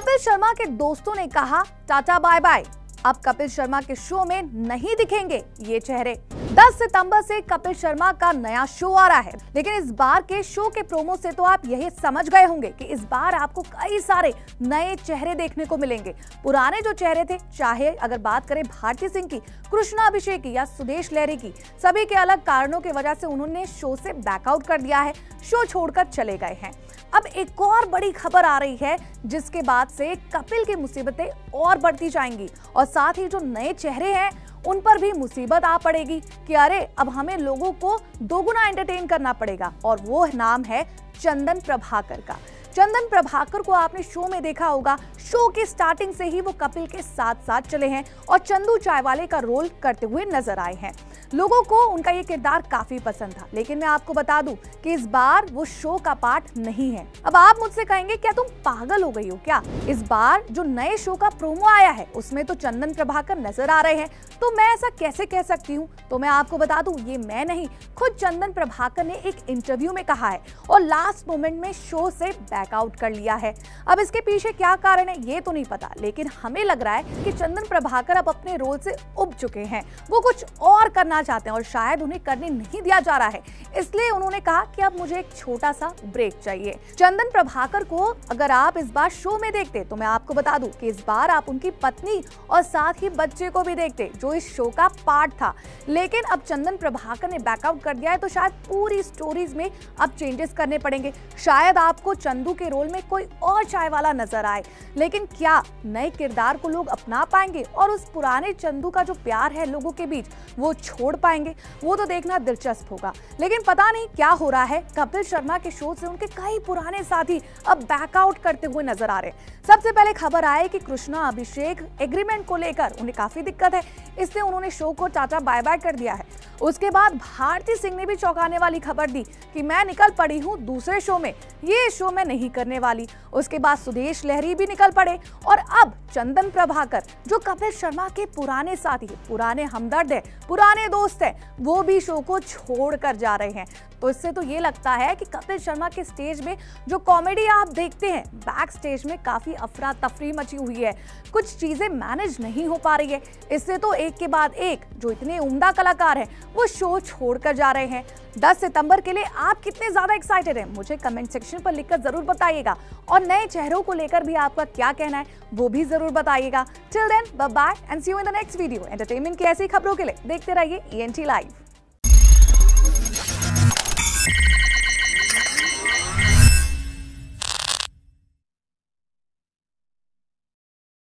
कपिल शर्मा के दोस्तों ने कहा टाटा बाय बाय अब कपिल शर्मा के शो में नहीं दिखेंगे ये चेहरे। 10 सितंबर से कपिल शर्मा का नया शो आ रहा है, लेकिन इस बार के शो के प्रोमो से तो आप यही समझ गए होंगे कि इस बार आपको कई सारे नए चेहरे देखने को मिलेंगे। पुराने जो चेहरे थे, चाहे अगर बात करें भारती सिंह की, कृष्णा अभिषेक की या सुदेश लहरी की, सभी के अलग कारणों की वजह से उन्होंने शो से बैकआउट कर दिया है। शो छोड़कर चले गए हैं। अब एक और बड़ी खबर आ रही है, जिसके बाद से कपिल की मुसीबतें और बढ़ती जाएँगी और साथ ही जो नए चेहरे हैं, उन पर भी मुसीबत आ पड़ेगी कि अरे, अब हमें लोगों को दोगुना एंटरटेन करना पड़ेगा और वो नाम है चंदन प्रभाकर का। चंदन प्रभाकर को आपने शो में देखा होगा। शो के स्टार्टिंग से ही वो कपिल के साथ साथ चले हैं और चंदू चायवाले का रोल करते हुए नज़र आए हैं। लोगों को उनका ये किरदार काफ़ी पसंद था। लेकिन मैं आपको बता दूँ कि इस बार वो शो का पार्ट नहीं है। अब आप मुझसे कहेंगे, क्या तुम पागल हो गई हो क्या? इस बार जो नए शो का प्रोमो आया है, उसमें तो चंदन प्रभाकर नज़र आ रहे हैं। तो मैं ऐसा कैसे कह सकती हूँ? तो मैं आपको बता दूँ, ये मैं नहीं, खुद चंदन प्रभाकर ने एक इंटरव्यू में कहा है और लास्ट मोमेंट में शो से बैकआउट कर लिया है। अब इसके पीछे क्या कारण है, ये तो नहीं पता, लेकिन हमें लग रहा है कि चंदन प्रभाकर अब अपने रोल से उब चुके हैं। वो कुछ और करना चाहते हैं और शायद उन्हें करने नहीं दिया जा रहा है। इसलिए उन्होंने कहा कि अब मुझे एक छोटा सा ब्रेक चाहिए। चंदन प्रभाकर को अगर आप इस बार शो में देखते तो मैं आपको बता दूँ कि इस बार आप उनकी पत्नी और साथ ही बच्चे को भी देखते, जो इस शो का पार्ट था। लेकिन अब चंदन प्रभाकर ने बैकआउट कर दिया है तो शायद पूरी स्टोरीज में अब चेंजेस करने पड़ेंगे। शायद आपको चंदू के रोल में कोई और चाय वाला नज़र आए। लेकिन क्या नए किरदार को लोग अपना पाएँगे? और उस पुराने चंदू का जो प्यार है लोगों के बीच, वो छोड़ पाएँगे। वो तो देखना दिलचस्प होगा। लेकिन पता नहीं क्या हो रहा है। कपिल शर्मा के शो से उनके कई पुराने साथी अब बैकआउट करते हुए नज़र आ रहे हैं। सबसे पहले खबर आए कि कृष्णा अभिषेक एग्रीमेंट को लेकर उन्हें काफ़ी दिक्कत है। इससे उन्होंने शो को चाचा बाय बाय कर दिया है। उसके बाद भारती सिंह ने भी चौंकाने वाली खबर दी कि मैं निकल पड़ी हूँ दूसरे शो में। ये शो मैं नहीं करने वाली। उसके बाद सुदेश लहरी भी निकल पड़े। और अब चंदन प्रभाकर, जो कपिल शर्मा के पुराने साथी पुराने हमदर्द है, पुराने दोस्त है, वो भी शो को छोड़ कर जा रहे हैं। तो इससे तो ये लगता है कि कपिल शर्मा के स्टेज में जो कॉमेडी आप देखते हैं बैक स्टेज में काफ़ी अफरा तफरी मची हुई है। कुछ चीज़ें मैनेज नहीं हो पा रही है। इससे तो एक के बाद एक, जो इतने उम्दा कलाकार हैं वो शो छोड़कर जा रहे हैं। 10 सितंबर के लिए आप कितने ज़्यादा एक्साइटेड हैं? मुझे कमेंट सेक्शन पर लिखकर ज़रूर बताइएगा। और नए चेहरों को लेकर भी आपका क्या कहना है, वो भी ज़रूर बताइएगा। Till then bye and see you in the next video entertainment की ऐसी खबरों के लिए देखते रहिए ई लाइव